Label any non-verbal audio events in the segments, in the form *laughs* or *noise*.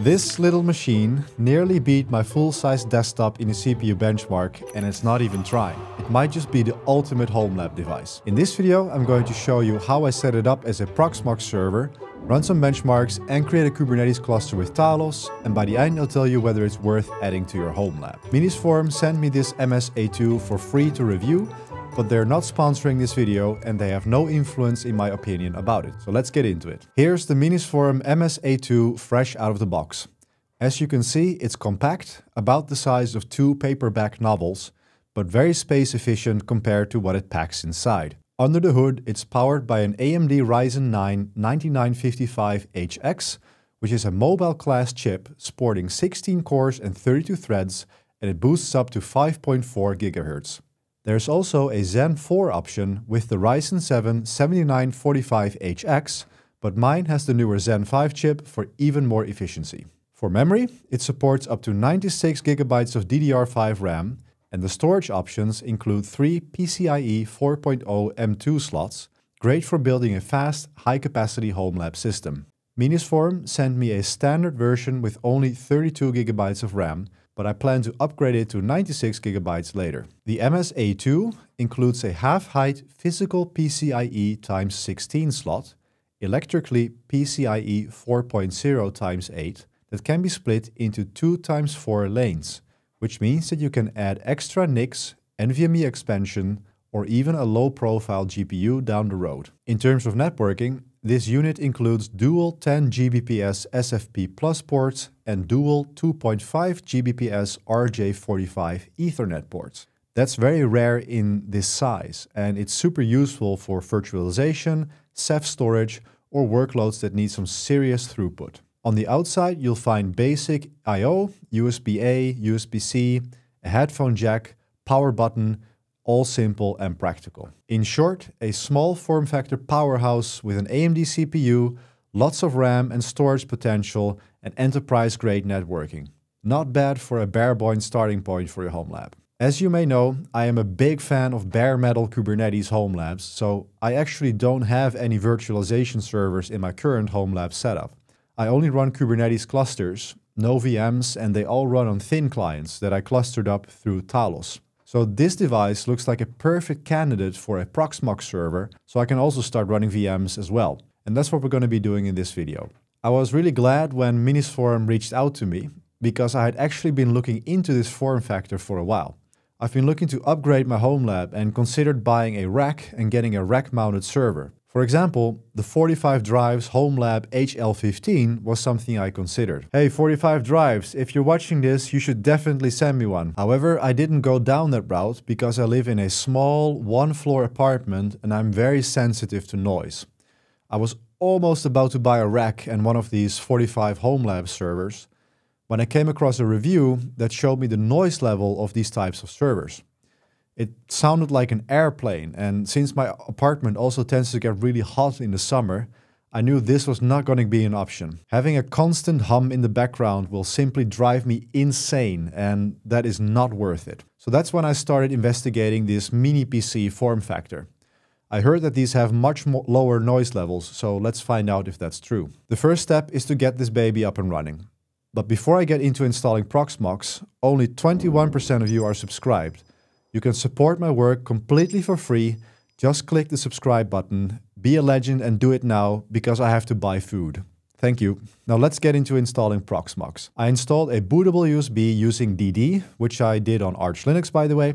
This little machine nearly beat my full-size desktop in a CPU benchmark and it's not even trying. It might just be the ultimate home lab device. In this video I'm going to show you how I set it up as a Proxmox server, run some benchmarks and create a Kubernetes cluster with Talos and by the end I'll tell you whether it's worth adding to your home lab. Minisforum sent me this MS-A2 for free to review but they're not sponsoring this video and they have no influence in my opinion about it. So let's get into it. Here's the Minisforum MS-A2 fresh out of the box. As you can see, it's compact, about the size of two paperback novels, but very space efficient compared to what it packs inside. Under the hood, it's powered by an AMD Ryzen 9 9955HX, which is a mobile class chip sporting 16 cores and 32 threads, and it boosts up to 5.4 GHz. There's also a Zen 4 option with the Ryzen 7 7945HX, but mine has the newer Zen 5 chip for even more efficiency. For memory, it supports up to 96GB of DDR5 RAM, and the storage options include three PCIe 4.0 M2 slots, great for building a fast, high-capacity home lab system. Minisforum sent me a standard version with only 32GB of RAM, but I plan to upgrade it to 96GB later. The MS-A2 includes a half-height physical PCIe times 16 slot, electrically PCIe 4.0 times 8, that can be split into 2 times 4 lanes, which means that you can add extra NICs, NVMe expansion, or even a low-profile GPU down the road. In terms of networking, this unit includes dual 10 Gbps SFP Plus ports and dual 2.5 Gbps RJ45 Ethernet ports. That's very rare in this size, and it's super useful for virtualization, Ceph storage, or workloads that need some serious throughput. On the outside, you'll find basic I.O., USB-A, USB-C, a headphone jack, power button, all simple and practical. In short, a small form factor powerhouse with an AMD CPU, lots of RAM and storage potential, and enterprise grade networking. Not bad for a bare bones starting point for your home lab. As you may know, I am a big fan of bare metal Kubernetes home labs, so I actually don't have any virtualization servers in my current home lab setup. I only run Kubernetes clusters, no VMs, and they all run on thin clients that I clustered up through Talos. So this device looks like a perfect candidate for a Proxmox server, so I can also start running VMs as well. And that's what we're going to be doing in this video. I was really glad when Minisforum reached out to me, because I had actually been looking into this form factor for a while. I've been looking to upgrade my home lab and considered buying a rack and getting a rack mounted server. For example, the 45 Drives HomeLab HL15 was something I considered. Hey 45 Drives, if you're watching this, you should definitely send me one. However, I didn't go down that route because I live in a small one-floor apartment and I'm very sensitive to noise. I was almost about to buy a rack and one of these 45 HomeLab servers when I came across a review that showed me the noise level of these types of servers. It sounded like an airplane, and since my apartment also tends to get really hot in the summer, I knew this was not going to be an option. Having a constant hum in the background will simply drive me insane, and that is not worth it. So that's when I started investigating this mini PC form factor. I heard that these have much lower noise levels, so let's find out if that's true. The first step is to get this baby up and running. But before I get into installing Proxmox, only 21% of you are subscribed. You can support my work completely for free. Just click the subscribe button, be a legend and do it now because I have to buy food. Thank you. Now let's get into installing Proxmox. I installed a bootable USB using DD, which I did on Arch Linux by the way,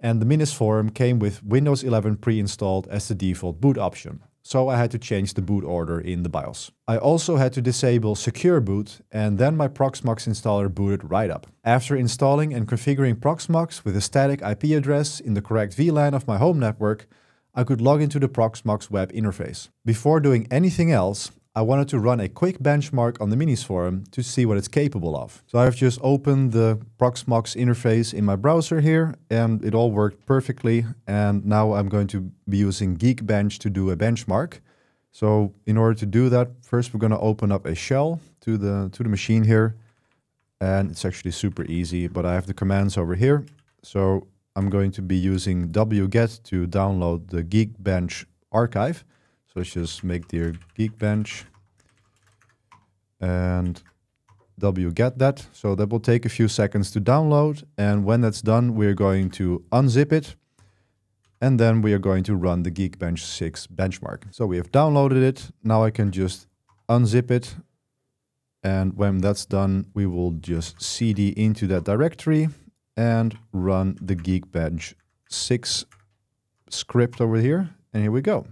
and the Minisforum came with Windows 11 pre-installed as the default boot option so I had to change the boot order in the BIOS. I also had to disable Secure Boot, and then my Proxmox installer booted right up. After installing and configuring Proxmox with a static IP address in the correct VLAN of my home network, I could log into the Proxmox web interface. Before doing anything else, I wanted to run a quick benchmark on the Minisforum to see what it's capable of. So I've just opened the Proxmox interface in my browser here and it all worked perfectly. And now I'm going to be using Geekbench to do a benchmark. So in order to do that, first we're going to open up a shell to the, to the machine here. And it's actually super easy, but I have the commands over here. So I'm going to be using wget to download the Geekbench archive. So let's just make the Geekbench and wget that. So that will take a few seconds to download. And when that's done, we're going to unzip it. And then we are going to run the Geekbench 6 benchmark. So we have downloaded it. Now I can just unzip it. And when that's done, we will just cd into that directory and run the Geekbench 6 script over here. And here we go.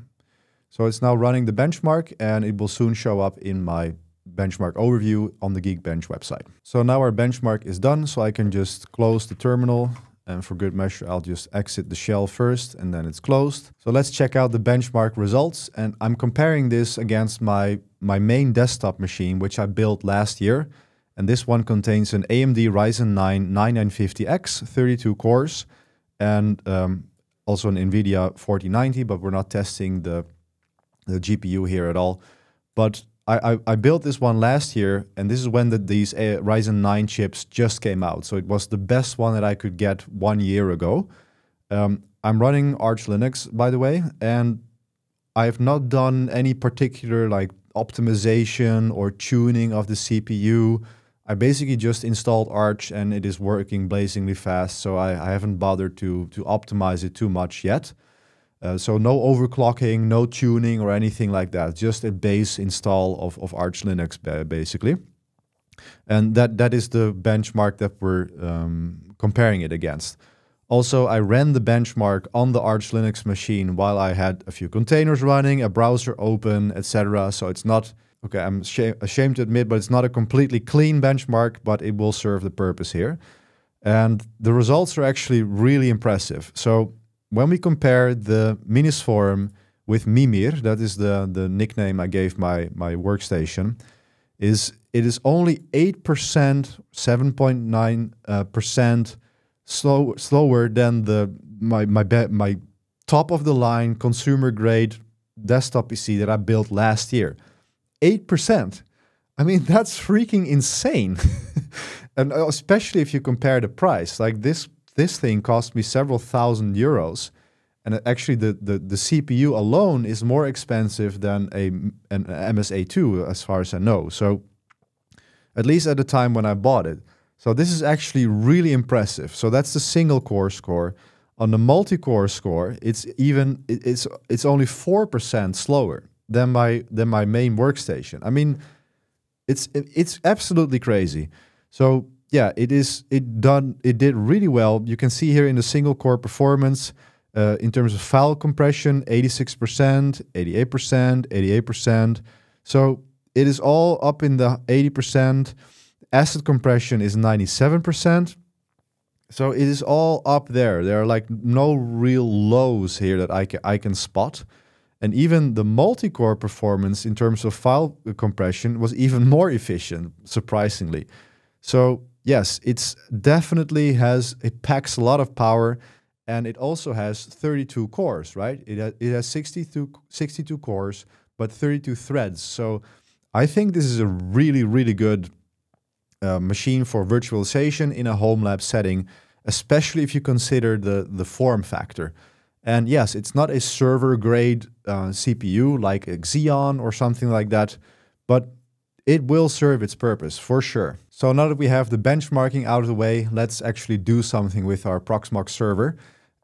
So it's now running the benchmark and it will soon show up in my benchmark overview on the Geekbench website. So now our benchmark is done, so I can just close the terminal. And for good measure, I'll just exit the shell first and then it's closed. So let's check out the benchmark results. And I'm comparing this against my, my main desktop machine, which I built last year. And this one contains an AMD Ryzen 9 9950X, 32 cores, and um, also an NVIDIA 4090, but we're not testing the the GPU here at all. But I, I, I, built this one last year, and this is when the, these uh, Ryzen 9 chips just came out. So it was the best one that I could get one year ago. Um, I'm running Arch Linux, by the way, and I have not done any particular like optimization or tuning of the CPU. I basically just installed Arch and it is working blazingly fast. So I, I haven't bothered to to optimize it too much yet. Uh, so no overclocking, no tuning or anything like that. Just a base install of, of Arch Linux basically. And that, that is the benchmark that we're um, comparing it against. Also, I ran the benchmark on the Arch Linux machine while I had a few containers running, a browser open, etc. So it's not, okay, I'm ashamed to admit, but it's not a completely clean benchmark, but it will serve the purpose here. And the results are actually really impressive. So when we compare the Minisforum with Mimir, that is the, the nickname I gave my, my workstation, is it is only 8%, 7.9 uh, percent slow, slower than the my my my top of the line consumer grade desktop PC that I built last year. 8%. I mean, *laughs* that's freaking insane. *laughs* and uh, especially if you compare the price. Like this this thing cost me several thousand euros. And actually, the, the, the CPU alone is more expensive than a, an MSA2, as far as I know. So, at least at the time when I bought it. So, this is actually really impressive. So, that's the single core score. On the multi core score, it's even it's it's only four percent slower than my than my main workstation. I mean, it's it's absolutely crazy. So yeah, it is it done it did really well. You can see here in the single core performance uh, in terms of file compression, 86%, 88%, 88%. So it is all up in the 80%. Asset compression is 97%. So it is all up there. There are like no real lows here that I can, I can spot. And even the multi-core performance in terms of file compression was even *laughs* more efficient, surprisingly. So yes, it's definitely has it packs a lot of power, and it also has 32 cores, right? It has, it has 62 62 cores, but 32 threads. So I think this is a really really good uh, machine for virtualization in a home lab setting, especially if you consider the the form factor. And yes, it's not a server grade uh, CPU like a Xeon or something like that, but it will serve its purpose for sure. So now that we have the benchmarking out of the way, let's actually do something with our Proxmox server.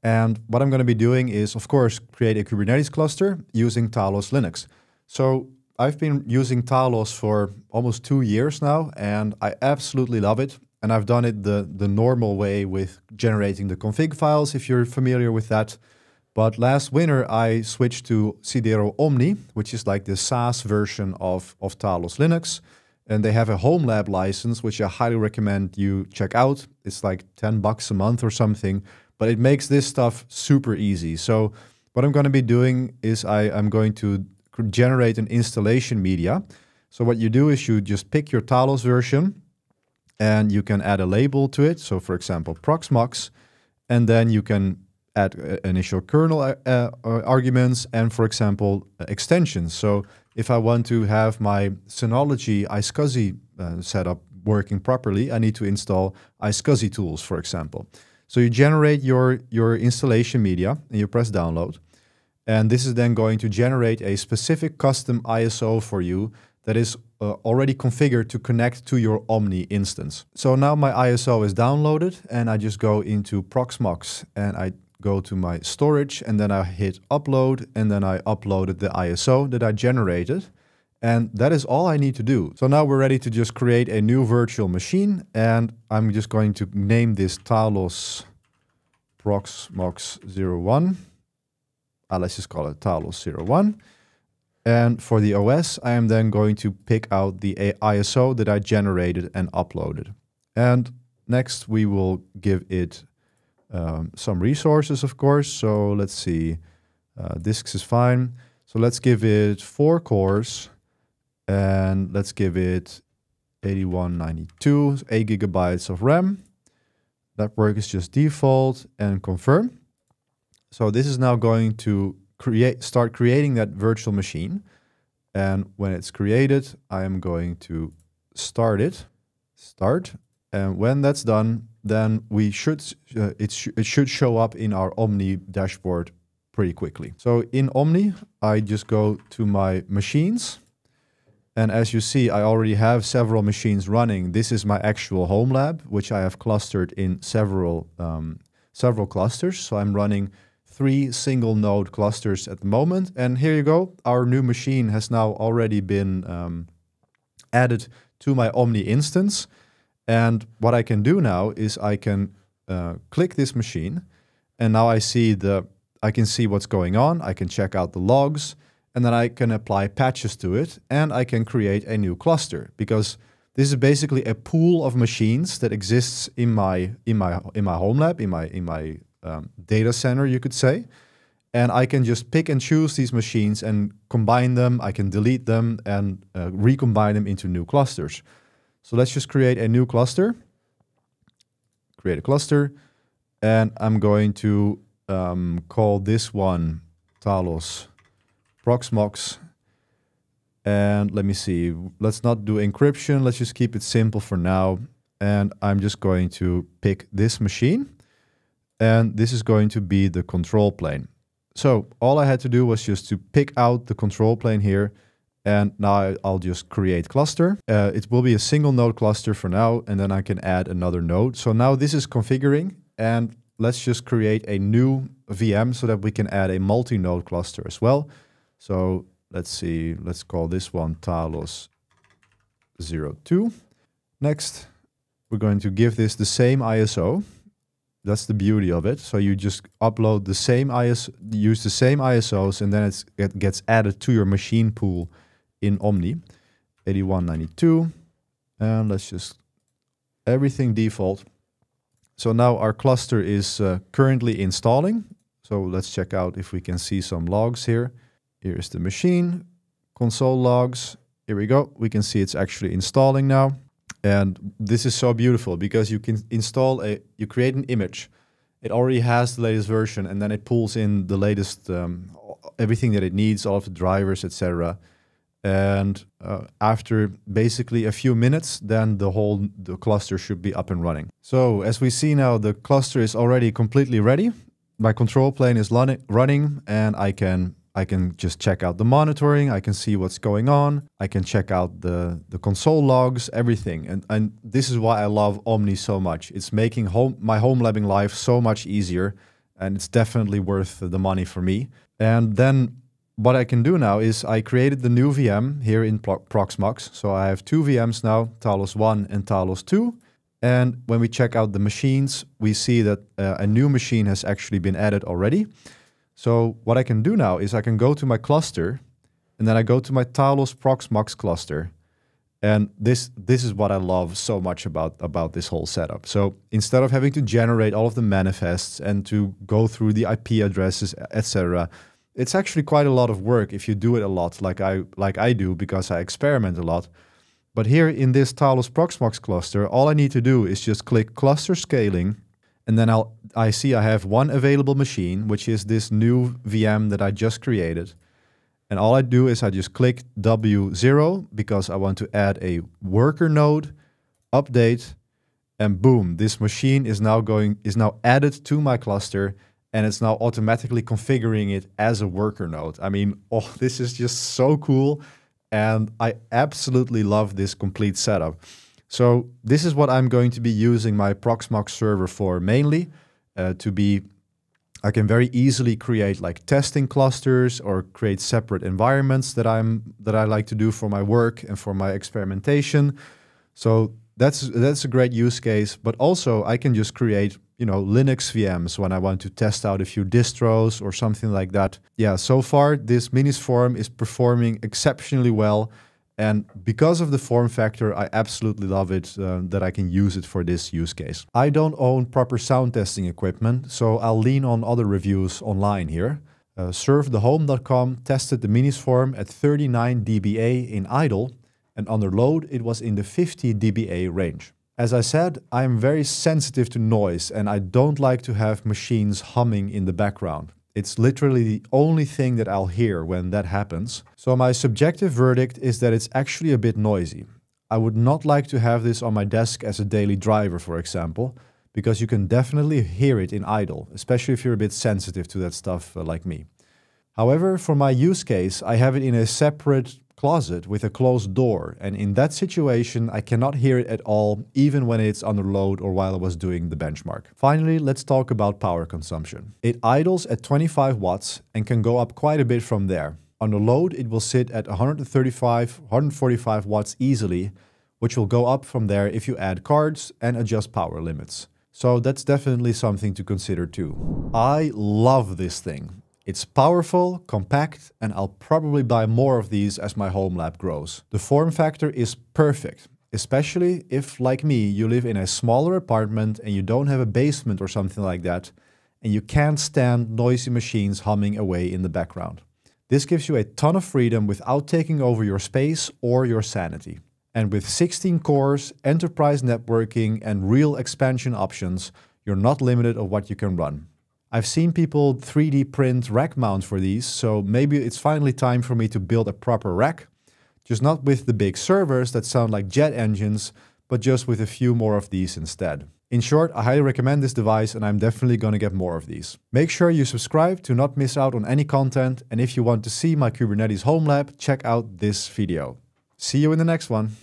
And what I'm going to be doing is, of course, create a Kubernetes cluster using Talos Linux. So I've been using Talos for almost two years now, and I absolutely love it. And I've done it the, the normal way with generating the config files, if you're familiar with that. But last winter, I switched to Sidero Omni, which is like the SaaS version of, of Talos Linux. And they have a home lab license which i highly recommend you check out. It's like 10 bucks a month or something but it makes this stuff super easy. So what i'm going to be doing is I, i'm going to generate an installation media. So what you do is you just pick your talos version and you can add a label to it. So for example proxmox and then you can add uh, initial kernel uh, uh, arguments and for example extensions so if I want to have my Synology iSCSI uh, setup working properly, I need to install iSCSI tools, for example. So you generate your, your installation media and you press download. And this is then going to generate a specific custom ISO for you that is uh, already configured to connect to your Omni instance. So now my ISO is downloaded and I just go into Proxmox and I go to my storage and then I hit upload and then I uploaded the ISO that I generated. And that is all I need to do. So now we're ready to just create a new virtual machine and I'm just going to name this Talos Proxmox 01. Uh, let's just call it Talos 01. And for the OS, I am then going to pick out the ISO that I generated and uploaded. And next we will give it um, some resources, of course. So let's see, uh, disks is fine. So let's give it four cores and let's give it 8192, eight gigabytes of RAM. Network is just default and confirm. So this is now going to create, start creating that virtual machine. And when it's created, I am going to start it, start. And when that's done, then we should, uh, it, sh it should show up in our Omni dashboard pretty quickly. So in Omni, I just go to my machines. And as you see, I already have several machines running. This is my actual home lab, which I have clustered in several, um, several clusters. So I'm running three single node clusters at the moment. And here you go. Our new machine has now already been um, added to my Omni instance. And what I can do now is I can uh, click this machine and now I see the, I can see what's going on. I can check out the logs and then I can apply patches to it and I can create a new cluster because this is basically a pool of machines that exists in my in my in my home lab in my in my um, data center, you could say. And I can just pick and choose these machines and combine them. I can delete them and uh, recombine them into new clusters. So let's just create a new cluster. Create a cluster. And I'm going to um, call this one Talos Proxmox. And let me see, let's not do encryption. Let's just keep it simple for now. And I'm just going to pick this machine and this is going to be the control plane. So all I had to do was just to pick out the control plane here and now I'll just create cluster. Uh, it will be a single node cluster for now and then I can add another node. So now this is configuring and let's just create a new VM so that we can add a multi-node cluster as well. So let's see, let's call this one Talos 02. Next, we're going to give this the same ISO that's the beauty of it. So you just upload the same ISO, use the same ISOs, and then it gets added to your machine pool in Omni. 8192. And let's just everything default. So now our cluster is uh, currently installing. So let's check out if we can see some logs here. Here is the machine, console logs. Here we go. We can see it's actually installing now. And this is so beautiful because you can install a, you create an image. It already has the latest version and then it pulls in the latest, um, everything that it needs, all of the drivers, etc. And uh, after basically a few minutes, then the whole the cluster should be up and running. So as we see now, the cluster is already completely ready. My control plane is running and I can I can just check out the monitoring. I can see what's going on. I can check out the, the console logs, everything. And, and this is why I love Omni so much. It's making home, my home labbing life so much easier. And it's definitely worth the money for me. And then what I can do now is I created the new VM here in Proxmox. So I have two VMs now, Talos 1 and Talos 2. And when we check out the machines, we see that uh, a new machine has actually been added already. So what I can do now is I can go to my cluster and then I go to my Talos Proxmox cluster. And this this is what I love so much about about this whole setup. So instead of having to generate all of the manifests and to go through the IP addresses, etc., it's actually quite a lot of work if you do it a lot, like I like I do because I experiment a lot. But here in this Talos Proxmox cluster, all I need to do is just click cluster scaling and then I'll, I see I have one available machine, which is this new VM that I just created. And all I do is I just click W0 because I want to add a worker node, update, and boom, this machine is now going is now added to my cluster and it's now automatically configuring it as a worker node. I mean, *laughs* oh, this is just so cool. and I absolutely love this complete setup. So this is what I'm going to be using my Proxmox server for mainly uh, to be I can very easily create like testing clusters or create separate environments that I'm that I like to do for my work and for my experimentation. So that's that's a great use case, but also I can just create, you know, Linux VMs when I want to test out a few distros or something like that. Yeah, so far this Minisform is performing exceptionally well and because of the form factor, I absolutely love it uh, that I can use it for this use case. I don't own proper sound testing equipment, so I'll lean on other reviews online here. Uh, ServeTheHome.com tested the Minisform at 39 dBA in idle, and under load it was in the 50 dBA range. As I said, I am very sensitive to noise and I don't like to have machines humming in the background. It's literally the only thing that I'll hear when that happens. So my subjective verdict is that it's actually a bit noisy. I would not like to have this on my desk as a daily driver, for example, because you can definitely hear it in idle, especially if you're a bit sensitive to that stuff uh, like me. However, for my use case, I have it in a separate closet with a closed door, and in that situation I cannot hear it at all, even when it's under load or while I was doing the benchmark. Finally, let's talk about power consumption. It idles at 25 watts and can go up quite a bit from there. Under load, it will sit at 135, 145 watts easily, which will go up from there if you add cards and adjust power limits. So that's definitely something to consider too. I love this thing. It's powerful, compact, and I'll probably buy more of these as my home lab grows. The form factor is perfect, especially if, like me, you live in a smaller apartment and you don't have a basement or something like that, and you can't stand noisy machines humming away in the background. This gives you a ton of freedom without taking over your space or your sanity. And with 16 cores, enterprise networking, and real expansion options, you're not limited of what you can run. I've seen people 3D print rack mounts for these, so maybe it's finally time for me to build a proper rack. Just not with the big servers that sound like jet engines, but just with a few more of these instead. In short, I highly recommend this device and I'm definitely gonna get more of these. Make sure you subscribe to not miss out on any content and if you want to see my Kubernetes home lab, check out this video. See you in the next one.